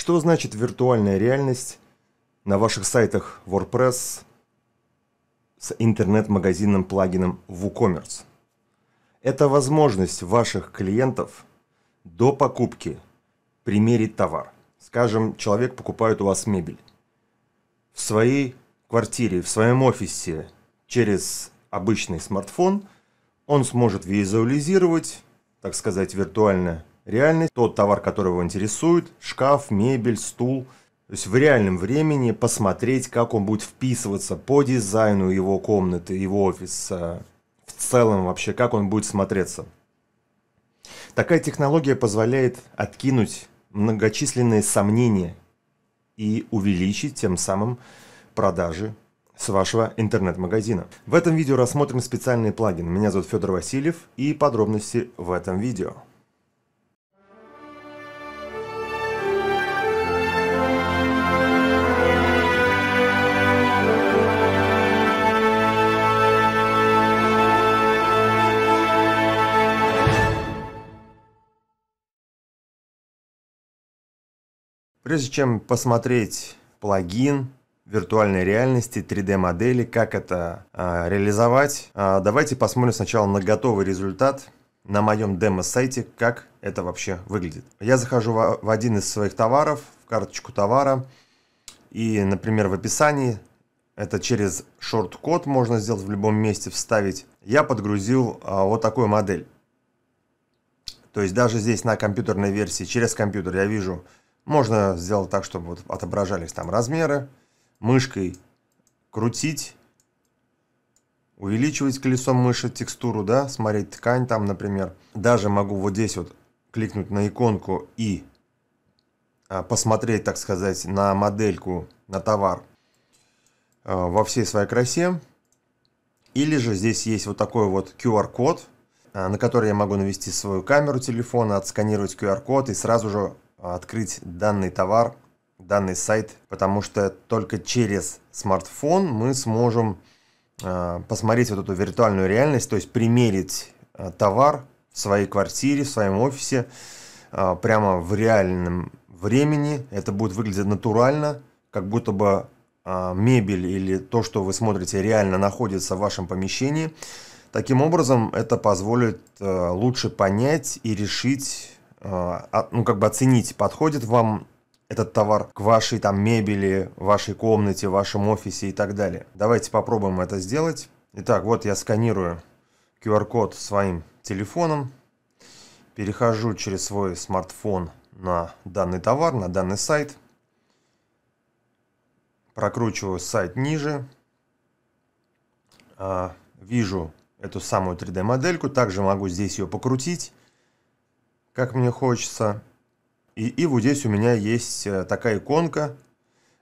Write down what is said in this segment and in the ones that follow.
Что значит виртуальная реальность на ваших сайтах WordPress с интернет-магазинным плагином WooCommerce? Это возможность ваших клиентов до покупки примерить товар. Скажем, человек покупает у вас мебель. В своей квартире, в своем офисе через обычный смартфон он сможет визуализировать, так сказать, виртуально реальность, тот товар, который его интересует, шкаф, мебель, стул. То есть в реальном времени посмотреть, как он будет вписываться по дизайну его комнаты, его офиса, в целом вообще, как он будет смотреться. Такая технология позволяет откинуть многочисленные сомнения и увеличить тем самым продажи с вашего интернет-магазина. В этом видео рассмотрим специальный плагин. Меня зовут Федор Васильев и подробности в этом видео. Прежде чем посмотреть плагин виртуальной реальности, 3D-модели, как это а, реализовать, а, давайте посмотрим сначала на готовый результат на моем демо-сайте, как это вообще выглядит. Я захожу в, в один из своих товаров, в карточку товара, и, например, в описании, это через шорт-код можно сделать в любом месте, вставить, я подгрузил а, вот такую модель. То есть даже здесь на компьютерной версии, через компьютер я вижу можно сделать так, чтобы вот отображались там размеры. Мышкой крутить, увеличивать колесом мыши текстуру, да, смотреть ткань там, например. Даже могу вот здесь вот кликнуть на иконку и а, посмотреть, так сказать, на модельку, на товар а, во всей своей красе. Или же здесь есть вот такой вот QR-код, а, на который я могу навести свою камеру телефона, отсканировать QR-код и сразу же открыть данный товар, данный сайт, потому что только через смартфон мы сможем э, посмотреть вот эту виртуальную реальность, то есть примерить э, товар в своей квартире, в своем офисе, э, прямо в реальном времени. Это будет выглядеть натурально, как будто бы мебель или то, что вы смотрите, реально находится в вашем помещении. Таким образом, это позволит лучше понять и решить ну, как бы оценить, подходит вам этот товар к вашей там мебели, вашей комнате, вашем офисе и так далее. Давайте попробуем это сделать. Итак, вот я сканирую QR-код своим телефоном, перехожу через свой смартфон на данный товар, на данный сайт, прокручиваю сайт ниже, а, вижу эту самую 3D-модельку, также могу здесь ее покрутить, как мне хочется. И, и вот здесь у меня есть э, такая иконка.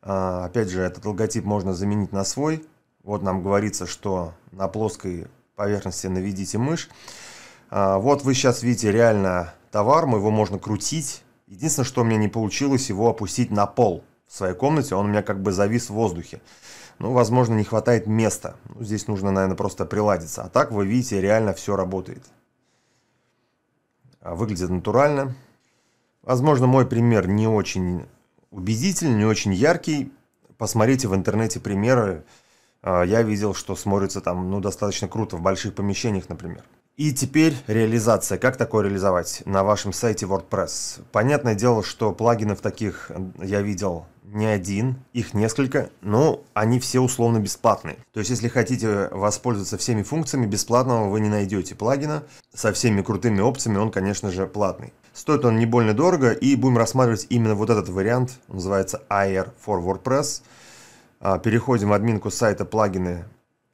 А, опять же, этот логотип можно заменить на свой. Вот нам говорится, что на плоской поверхности наведите мышь. А, вот вы сейчас видите реально товар, его можно крутить. Единственное, что у меня не получилось его опустить на пол в своей комнате. Он у меня как бы завис в воздухе. Ну, возможно, не хватает места. Ну, здесь нужно, наверное, просто приладиться. А так вы видите, реально все работает. А, выглядит натурально. Возможно, мой пример не очень убедительный, не очень яркий. Посмотрите в интернете примеры. А, я видел, что смотрится там ну, достаточно круто в больших помещениях, например. И теперь реализация. Как такое реализовать на вашем сайте WordPress? Понятное дело, что плагинов таких я видел не один, их несколько, но они все условно бесплатные. То есть, если хотите воспользоваться всеми функциями, бесплатного вы не найдете плагина. Со всеми крутыми опциями он, конечно же, платный. Стоит он не больно дорого, и будем рассматривать именно вот этот вариант. Он называется AR for WordPress. А, переходим в админку сайта плагины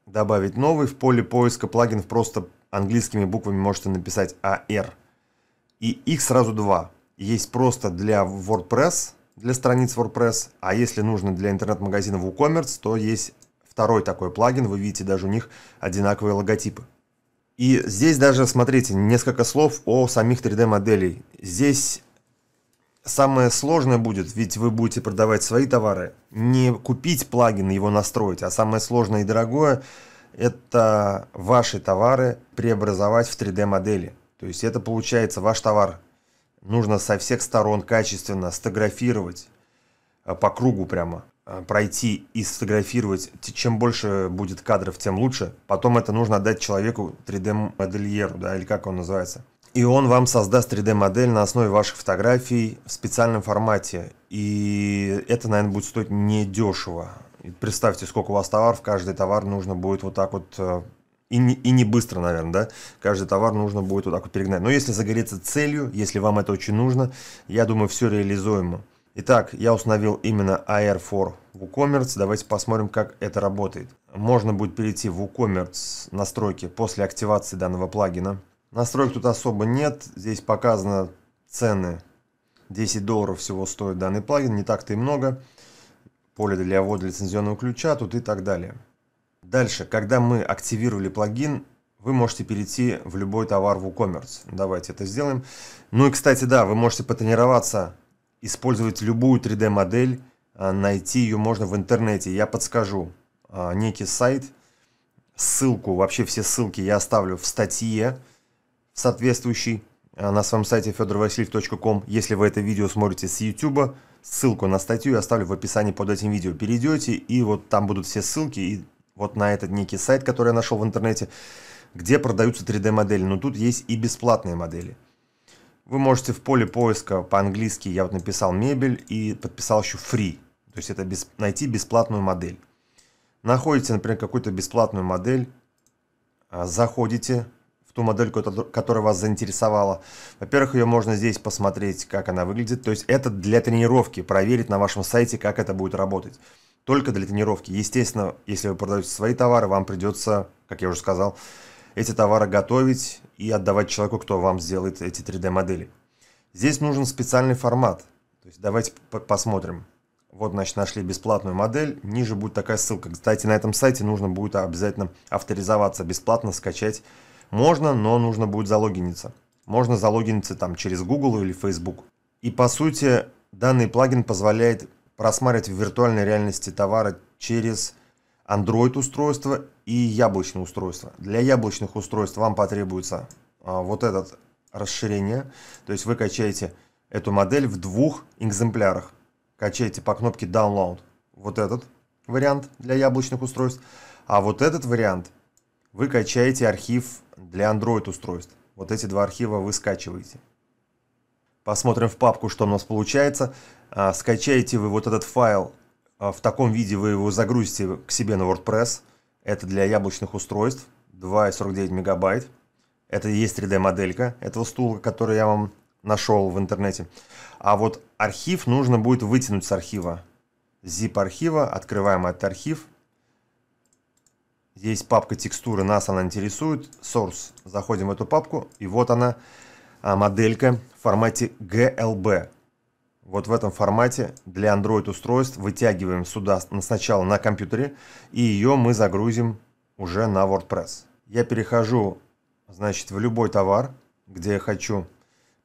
«Добавить новый». В поле поиска плагинов просто английскими буквами можете написать AR. И их сразу два. Есть просто для WordPress, для страниц WordPress, а если нужно для интернет-магазина WooCommerce, то есть второй такой плагин, вы видите, даже у них одинаковые логотипы. И здесь даже, смотрите, несколько слов о самих 3D-моделей. Здесь самое сложное будет, ведь вы будете продавать свои товары, не купить плагин и его настроить, а самое сложное и дорогое – это ваши товары преобразовать в 3D-модели. То есть это получается ваш товар нужно со всех сторон качественно сфотографировать э, по кругу прямо э, пройти и сфотографировать. Чем больше будет кадров, тем лучше. Потом это нужно отдать человеку 3D-модельеру, да, или как он называется. И он вам создаст 3D-модель на основе ваших фотографий в специальном формате. И это, наверное, будет стоить недешево. Представьте, сколько у вас товаров, каждый товар нужно будет вот так вот э, и не, и не быстро, наверное, да, каждый товар нужно будет вот так вот перегнать. Но если загореться целью, если вам это очень нужно, я думаю, все реализуемо. Итак, я установил именно AR4 в WooCommerce. Давайте посмотрим, как это работает. Можно будет перейти в WooCommerce настройки после активации данного плагина. Настроек тут особо нет. Здесь показаны цены. 10 долларов всего стоит данный плагин, не так-то и много. Поле для ввода лицензионного ключа тут и так далее. Дальше, когда мы активировали плагин, вы можете перейти в любой товар в WooCommerce. Давайте это сделаем. Ну и, кстати, да, вы можете потренироваться, использовать любую 3D-модель, а, найти ее можно в интернете. Я подскажу а, некий сайт, ссылку, вообще все ссылки я оставлю в статье соответствующей а, на своем сайте fedorvasiliev.com. Если вы это видео смотрите с YouTube, ссылку на статью я оставлю в описании под этим видео. Перейдете, и вот там будут все ссылки, и вот на этот некий сайт, который я нашел в интернете, где продаются 3D-модели. Но тут есть и бесплатные модели. Вы можете в поле поиска по-английски, я вот написал мебель и подписал еще free. То есть это без, найти бесплатную модель. Находите, например, какую-то бесплатную модель, а, заходите ту модель, которая вас заинтересовала. Во-первых, ее можно здесь посмотреть, как она выглядит. То есть это для тренировки, проверить на вашем сайте, как это будет работать только для тренировки. Естественно, если вы продаете свои товары, вам придется, как я уже сказал, эти товары готовить и отдавать человеку, кто вам сделает эти 3D-модели. Здесь нужен специальный формат. То есть давайте посмотрим. Вот, значит, нашли бесплатную модель. Ниже будет такая ссылка. Кстати, на этом сайте нужно будет обязательно авторизоваться. Бесплатно скачать можно, но нужно будет залогиниться. Можно залогиниться там через Google или Facebook. И по сути, данный плагин позволяет просматривать в виртуальной реальности товары через Android устройство и яблочное устройство. Для яблочных устройств вам потребуется а, вот это расширение. То есть вы качаете эту модель в двух экземплярах. Качаете по кнопке Download вот этот вариант для яблочных устройств. А вот этот вариант вы качаете архив для Android устройств. Вот эти два архива вы скачиваете. Посмотрим в папку, что у нас получается. А, скачаете вы вот этот файл а, в таком виде, вы его загрузите к себе на WordPress. Это для яблочных устройств, 2,49 мегабайт. Это и есть 3D-моделька этого стула, который я вам нашел в интернете. А вот архив нужно будет вытянуть с архива. Zip архива, открываем этот архив. Здесь папка текстуры, нас она интересует. Source. Заходим в эту папку, и вот она, а, моделька в формате GLB вот в этом формате для Android устройств вытягиваем сюда сначала на компьютере, и ее мы загрузим уже на WordPress. Я перехожу, значит, в любой товар, где я хочу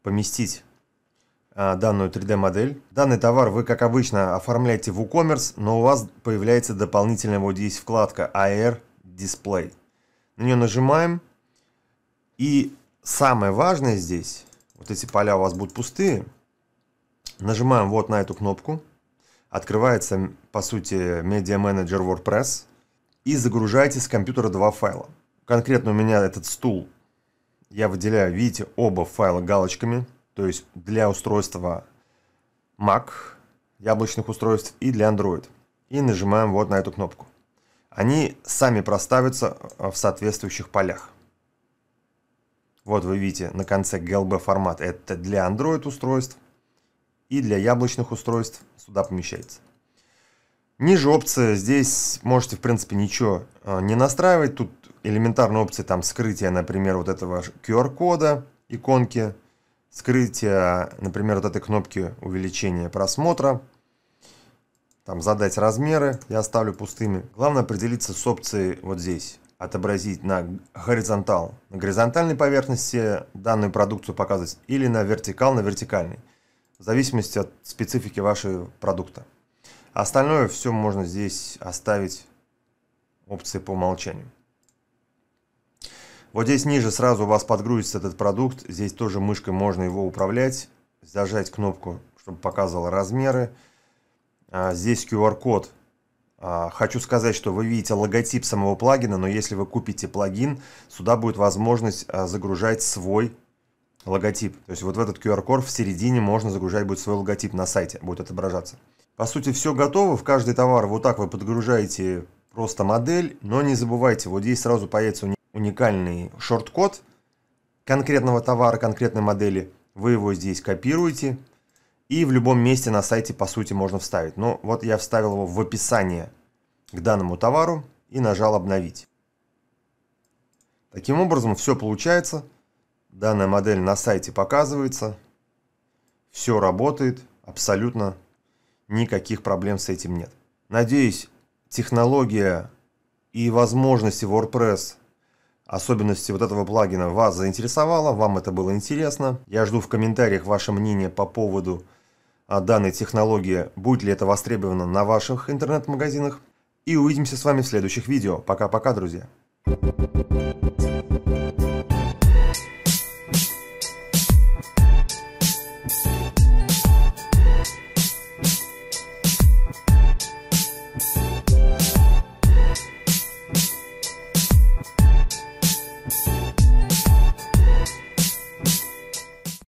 поместить а, данную 3D-модель. Данный товар вы, как обычно, оформляете в WooCommerce, но у вас появляется дополнительная вот здесь вкладка AR Display. На нее нажимаем, и самое важное здесь, вот эти поля у вас будут пустые, Нажимаем вот на эту кнопку. Открывается, по сути, Media Manager WordPress. И загружаете с компьютера два файла. Конкретно у меня этот стул. Я выделяю, видите, оба файла галочками. То есть для устройства Mac, яблочных устройств и для Android. И нажимаем вот на эту кнопку. Они сами проставятся э, в соответствующих полях. Вот вы видите на конце GLB формат. Это для Android устройств и для яблочных устройств сюда помещается. Ниже опции, здесь можете в принципе ничего а, не настраивать. Тут элементарные опции, там скрытие, например, вот этого QR-кода, иконки, скрытие, например, вот этой кнопки увеличения просмотра, там задать размеры, я оставлю пустыми. Главное определиться с опцией вот здесь, отобразить на горизонтал, на горизонтальной поверхности данную продукцию показывать или на вертикал, на вертикальной в зависимости от специфики вашего продукта. Остальное все можно здесь оставить опции по умолчанию. Вот здесь ниже сразу у вас подгрузится этот продукт. Здесь тоже мышкой можно его управлять. зажать кнопку, чтобы показывал размеры. А, здесь QR-код. А, хочу сказать, что вы видите логотип самого плагина, но если вы купите плагин, сюда будет возможность а, загружать свой логотип. То есть вот в этот QR-код в середине можно загружать будет свой логотип на сайте, будет отображаться. По сути, все готово. В каждый товар вот так вы подгружаете просто модель, но не забывайте, вот здесь сразу появится уникальный шорт-код конкретного товара, конкретной модели. Вы его здесь копируете и в любом месте на сайте, по сути, можно вставить. Но вот я вставил его в описание к данному товару и нажал «Обновить». Таким образом, все получается. Данная модель на сайте показывается. Все работает. Абсолютно никаких проблем с этим нет. Надеюсь, технология и возможности WordPress, особенности вот этого плагина вас заинтересовала, вам это было интересно. Я жду в комментариях ваше мнение по поводу а, данной технологии, будет ли это востребовано на ваших интернет-магазинах. И увидимся с вами в следующих видео. Пока-пока, друзья.